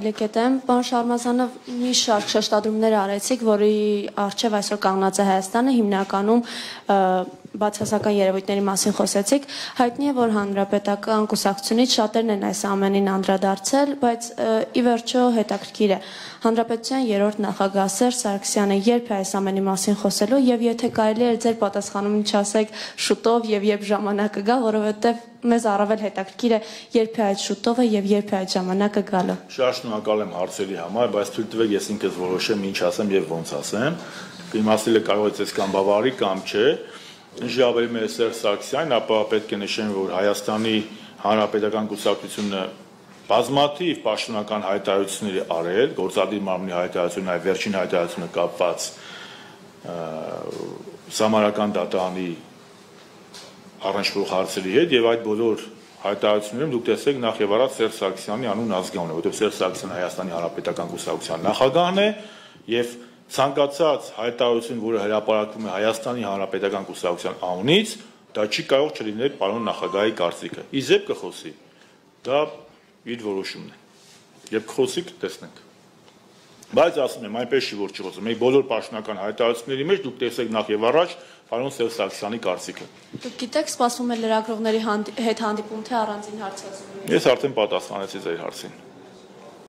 աղելի կետեմ, պարոն Շարմազանը մի շարք շեշտադրումներ արեցիք, որի արժև այսօր կանգնած է Հայաստանը, հիմնականում բացասական երևույթների մասին խոսեցիք, հայտնի է, որ հանրապետական կուսակցությունից շատերն են այս ամենին անդրադարձել, բայց ի վերջո հետաքրքիր է։ Հանրապետության երրորդ նախագահ Սերժ Սարգսյանը երբ է այս ամենի մասին խոսելու եւ եթե կարելի է ձեր պատասխանումն չասեք շուտով եւ երբ ժամանակը գա, որովհետեւ մեզ առավել հետաքրքիր է երբ է այդ շուտովը եւ երբ է այդ ժամանակը գալը։ Շատ շնորհակալ եմ հարցերի համար, բայց թույլ տվեք ես ինքս որոշեմ ինչ ասեմ եւ ոնց ասեմ։ Իմաստիլը կարող է ցես կամ բավարի կամ չէ ժավերի մեր Սերժ Սարգսյանն, ապա պետք է նշեմ, որ Հայաստանի Հանրապետական կուսակցությունը բազմաթիվ պաշտոնական հայտարարությունների արել, գործադիր մարմնի հայտարարությունը, այ վերջին հայտարարությունը կապված սամարական դատարանի առնչվող հարցերի հետ եւ այդ բոլոր հայտարարություններում դուք տեսեք նախ եւ առաջ Սերժ Սարգսյանի անուն ազգանունը, որովհետեւ Սերժ Սարգսյանը Հայաստանի Հանրապետական կուսակցության նախագահն է եւ ցանկացած հայտարարություն, որը հրապարակվում է Հայաստանի Հանրապետական կուսակցության անունից, դա չի կարող չլինել պարոն նախագահի կարծիքը։ Իզեպ կխոսի։ Դա իր որոշումն է։ Երբ կխոսի կտեսնենք։ Բայց ասում եմ, այնպես չի որ չխոսում։ Մենք բոլոր պաշտոնական հայտարարությունների մեջ դուք տեսեք նախ եւ առաջ պարոն Սերժ Սարգսյանի կարծիքը։ Դուք գիտեք, սպասվում է լրագրողների հետ հանդիպում թե առանձին հարցազրույց։ Ես արդեն պատասխանեցի ձեր հարցին։